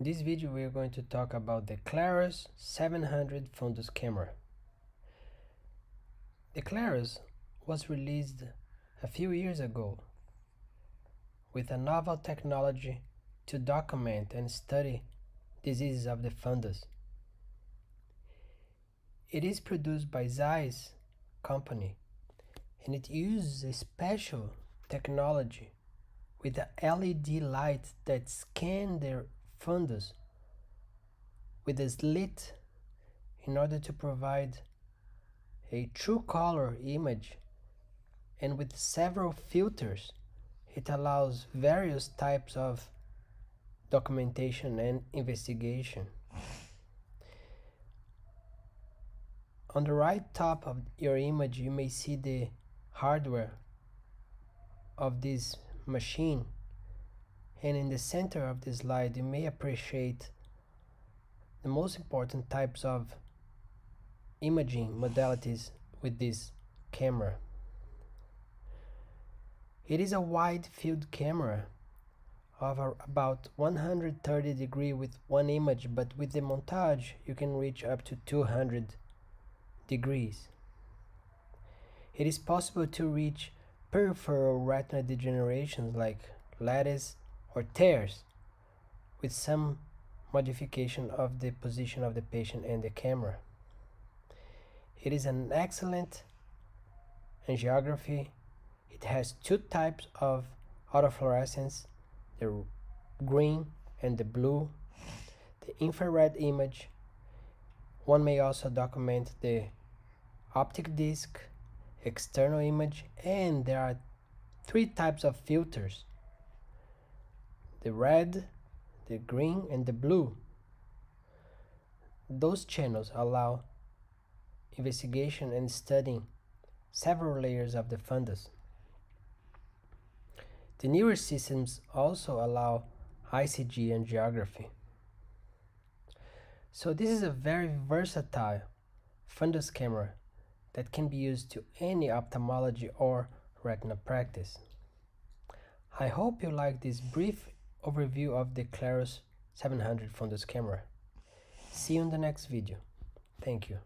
In this video we are going to talk about the Clarus 700 fundus camera. The Clarus was released a few years ago with a novel technology to document and study diseases of the fundus. It is produced by Zeiss company and it uses a special technology with a LED light that scan the fundus with a slit in order to provide a true color image and with several filters it allows various types of documentation and investigation. On the right top of your image you may see the hardware of this machine and in the center of the slide you may appreciate the most important types of imaging modalities with this camera. It is a wide field camera of about 130 degree with one image but with the montage you can reach up to 200 degrees. It is possible to reach peripheral retinal degenerations like lattice or tears with some modification of the position of the patient and the camera. It is an excellent angiography. It has two types of autofluorescence, the green and the blue. The infrared image. One may also document the optic disc, external image, and there are three types of filters the red, the green, and the blue. Those channels allow investigation and studying several layers of the fundus. The newer systems also allow ICG angiography. So this is a very versatile fundus camera that can be used to any ophthalmology or retina practice. I hope you like this brief overview of the Clarus 700 fundus camera. See you in the next video. Thank you.